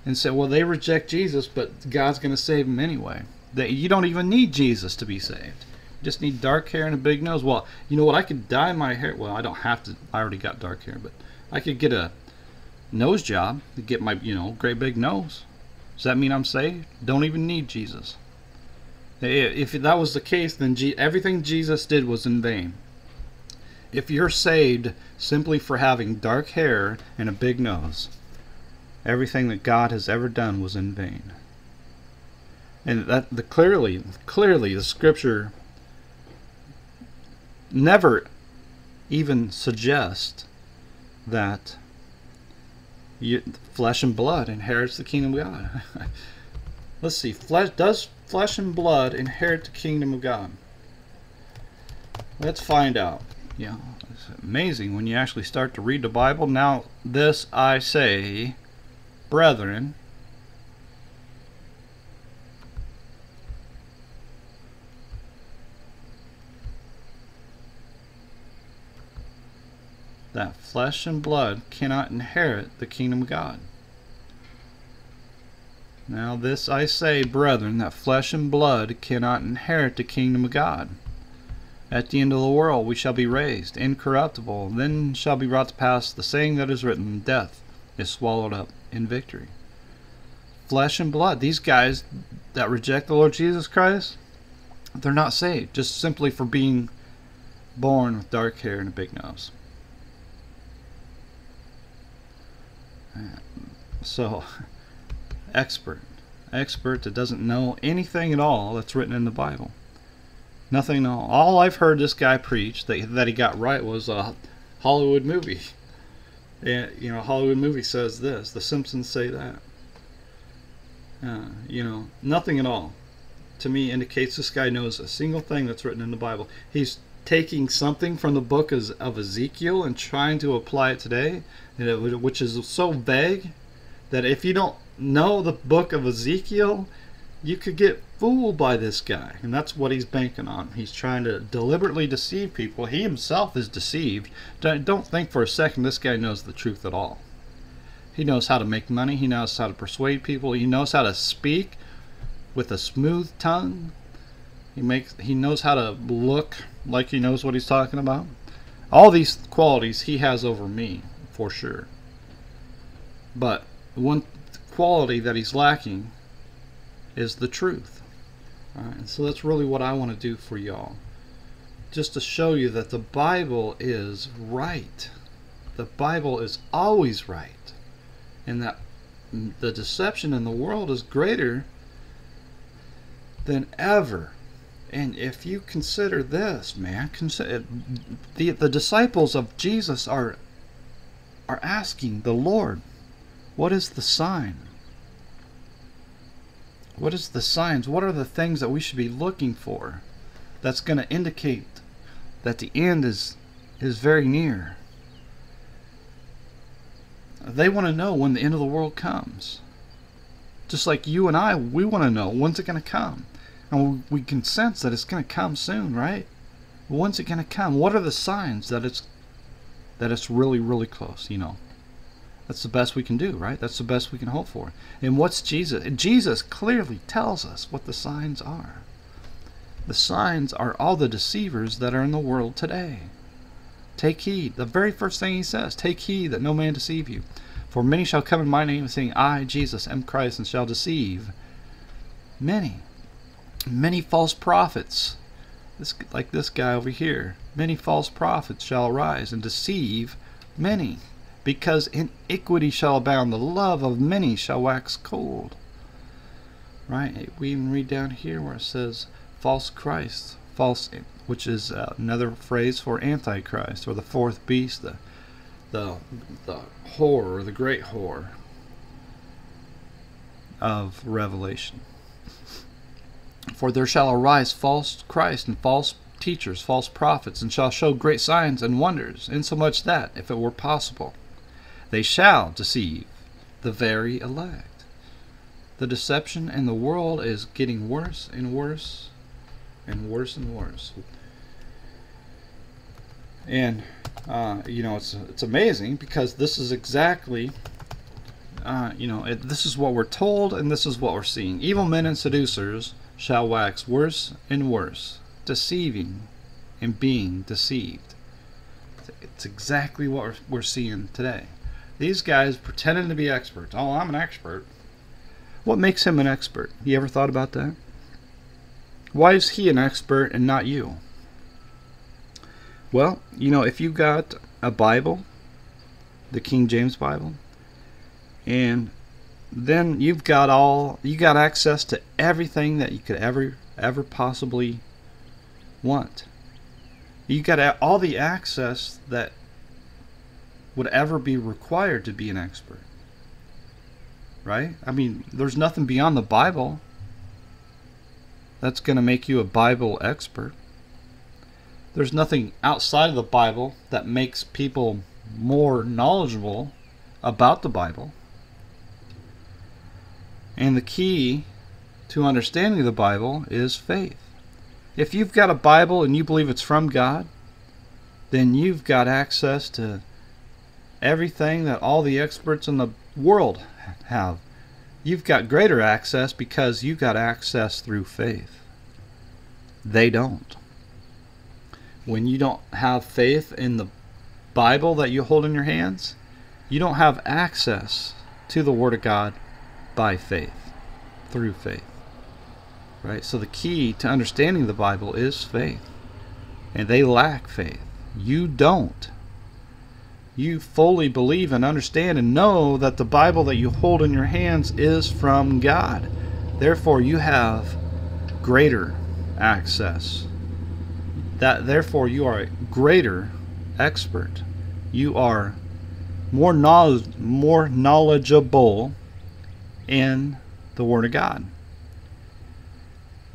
and say, well, they reject Jesus, but God's going to save them anyway. That you don't even need Jesus to be saved. You just need dark hair and a big nose. Well, you know what? I could dye my hair. Well, I don't have to. I already got dark hair, but I could get a nose job to get my, you know, great big nose. Does that mean I'm saved? Don't even need Jesus. If that was the case, then everything Jesus did was in vain. If you're saved simply for having dark hair and a big nose, Everything that God has ever done was in vain. And that the clearly, clearly, the Scripture never even suggests that you, flesh and blood inherits the kingdom of God. Let's see. Flesh does flesh and blood inherit the kingdom of God? Let's find out. Yeah, it's amazing when you actually start to read the Bible. Now, this I say brethren, that flesh and blood cannot inherit the kingdom of God. Now, this I say, brethren, that flesh and blood cannot inherit the kingdom of God, At the end of the world we shall be raised, incorruptible. Then shall be brought to pass the saying that is written Death is swallowed up in victory. Flesh and blood. These guys that reject the Lord Jesus Christ, they're not saved just simply for being born with dark hair and a big nose. So, expert. Expert that doesn't know anything at all that's written in the Bible. Nothing. All I've heard this guy preach that, that he got right was a Hollywood movie. And, you know, Hollywood movie says this. The Simpsons say that. Uh, you know, nothing at all to me indicates this guy knows a single thing that's written in the Bible. He's taking something from the book of Ezekiel and trying to apply it today, which is so vague that if you don't know the book of Ezekiel, you could get fooled by this guy. And that's what he's banking on. He's trying to deliberately deceive people. He himself is deceived. Don't think for a second this guy knows the truth at all. He knows how to make money. He knows how to persuade people. He knows how to speak with a smooth tongue. He makes he knows how to look like he knows what he's talking about. All these qualities he has over me for sure. But one quality that he's lacking is the truth. And so that's really what I want to do for y'all. Just to show you that the Bible is right. The Bible is always right. And that the deception in the world is greater than ever. And if you consider this, man, consider uh, the the disciples of Jesus are are asking the Lord, what is the sign? What is the signs? What are the things that we should be looking for that's going to indicate that the end is is very near? They want to know when the end of the world comes. Just like you and I, we want to know when's it going to come. And we can sense that it's going to come soon, right? When's it going to come? What are the signs that it's that it's really, really close, you know? That's the best we can do, right? That's the best we can hope for. And what's Jesus? Jesus clearly tells us what the signs are. The signs are all the deceivers that are in the world today. Take heed. The very first thing he says, take heed that no man deceive you. For many shall come in my name, saying, I, Jesus, am Christ, and shall deceive many. Many false prophets, this, like this guy over here, many false prophets shall arise and deceive many because iniquity shall abound, the love of many shall wax cold. Right? We even read down here where it says false Christ, false, which is uh, another phrase for antichrist or the fourth beast, the the the horror, the great horror of Revelation. For there shall arise false Christ and false teachers, false prophets, and shall show great signs and wonders, insomuch that, if it were possible, they shall deceive the very elect. The deception in the world is getting worse and worse and worse and worse. And uh, you know it's it's amazing because this is exactly uh, you know it, this is what we're told and this is what we're seeing. Evil men and seducers shall wax worse and worse, deceiving and being deceived. It's exactly what we're, we're seeing today. These guys pretending to be experts. Oh, I'm an expert. What makes him an expert? You ever thought about that? Why is he an expert and not you? Well, you know, if you got a Bible, the King James Bible, and then you've got all you got access to everything that you could ever ever possibly want. You got all the access that would ever be required to be an expert. Right? I mean, there's nothing beyond the Bible that's going to make you a Bible expert. There's nothing outside of the Bible that makes people more knowledgeable about the Bible. And the key to understanding the Bible is faith. If you've got a Bible and you believe it's from God, then you've got access to everything that all the experts in the world have. You've got greater access because you've got access through faith. They don't. when you don't have faith in the Bible that you hold in your hands, you don't have access to the Word of God by faith, through faith. Right? So the key to understanding the Bible is faith. And they lack faith. You don't. You fully believe and understand and know that the Bible that you hold in your hands is from God. Therefore, you have greater access. That therefore you are a greater expert. You are more knowledge, more knowledgeable in the Word of God.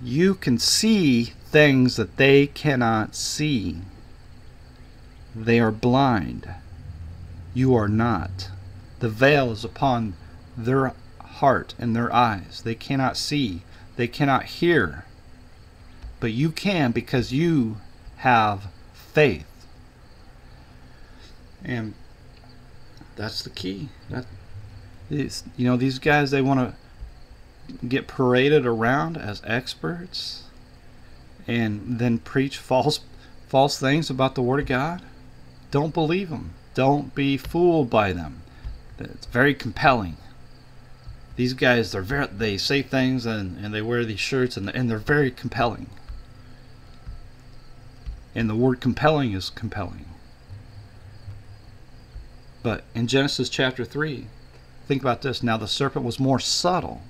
You can see things that they cannot see. They are blind. You are not. The veil is upon their heart and their eyes. They cannot see. They cannot hear. But you can because you have faith. And that's the key. That is, you know, these guys they want to get paraded around as experts and then preach false false things about the word of God. Don't believe them. Don't be fooled by them. It's very compelling. These guys, they're very, they say things and, and they wear these shirts and, and they're very compelling. And the word compelling is compelling. But in Genesis chapter 3, think about this. Now the serpent was more subtle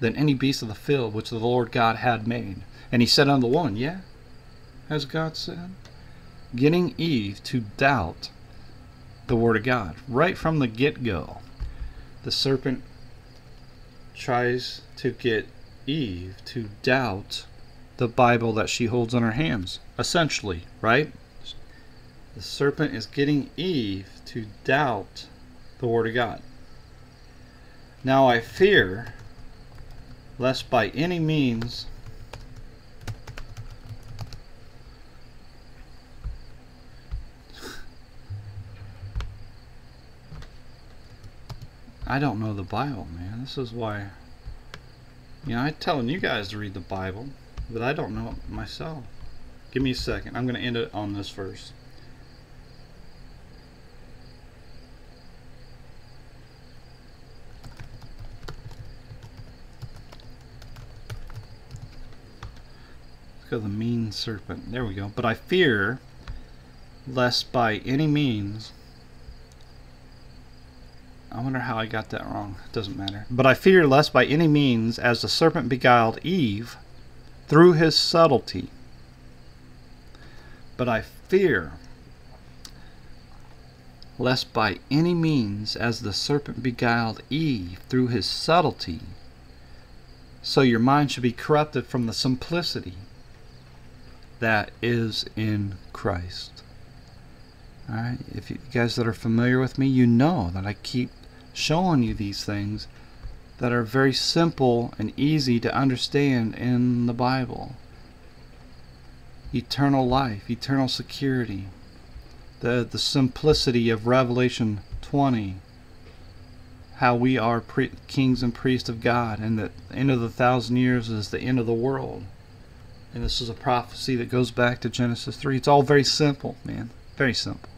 than any beast of the field which the Lord God had made. And he said unto the woman, Yeah, as God said, getting Eve to doubt the Word of God. Right from the get go, the serpent tries to get Eve to doubt the Bible that she holds in her hands, essentially, right? The serpent is getting Eve to doubt the Word of God. Now I fear lest by any means I don't know the Bible, man. This is why you know, I'm telling you guys to read the Bible, but I don't know it myself. Give me a second. I'm going to end it on this verse. Look at the mean serpent. There we go. But I fear lest by any means. I wonder how I got that wrong. It doesn't matter. But I fear lest by any means, as the serpent beguiled Eve through his subtlety. But I fear lest by any means, as the serpent beguiled Eve through his subtlety, so your mind should be corrupted from the simplicity that is in Christ. Alright, if you guys that are familiar with me, you know that I keep showing you these things that are very simple and easy to understand in the Bible. Eternal life, eternal security, the, the simplicity of Revelation 20, how we are kings and priests of God, and that the end of the thousand years is the end of the world. And this is a prophecy that goes back to Genesis 3. It's all very simple, man. Very simple.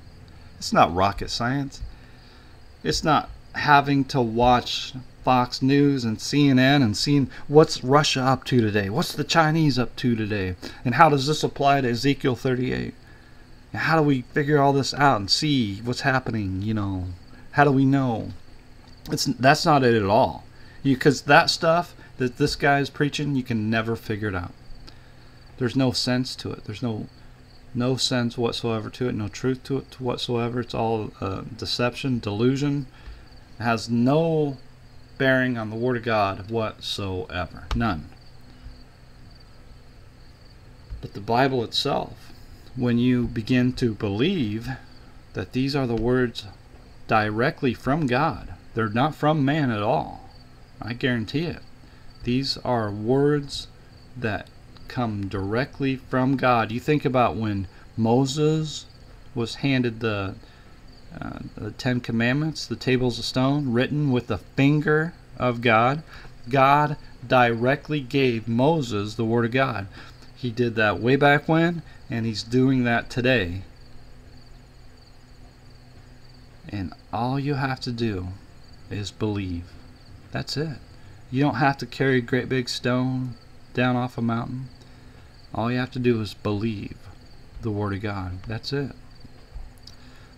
It's not rocket science. It's not having to watch Fox News and CNN and seeing what's Russia up to today, what's the Chinese up to today, and how does this apply to Ezekiel 38? And how do we figure all this out and see what's happening? You know, how do we know? It's that's not it at all. Because that stuff that this guy is preaching, you can never figure it out. There's no sense to it. There's no no sense whatsoever to it. No truth to it whatsoever. It's all uh, deception, delusion. Has no bearing on the Word of God whatsoever. None. But the Bible itself, when you begin to believe that these are the words directly from God, they're not from man at all. I guarantee it. These are words that come directly from God. You think about when Moses was handed the uh, the Ten Commandments, the tables of stone, written with the finger of God. God directly gave Moses the Word of God. He did that way back when, and he's doing that today. And all you have to do is believe. That's it. You don't have to carry a great big stone down off a mountain. All you have to do is believe the Word of God. That's it.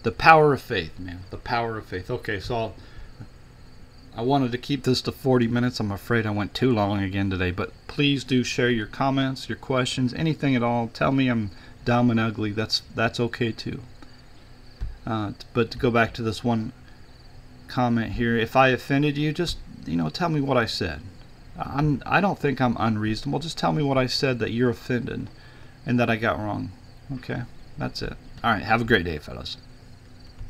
The power of faith, man. The power of faith. Okay, so I'll, I wanted to keep this to 40 minutes. I'm afraid I went too long again today, but please do share your comments, your questions, anything at all. Tell me I'm dumb and ugly. That's that's okay too. Uh, but to go back to this one comment here, if I offended you, just you know, tell me what I said. I'm, I don't think I'm unreasonable. Just tell me what I said that you're offended and that I got wrong. Okay, that's it. All right, have a great day, fellas.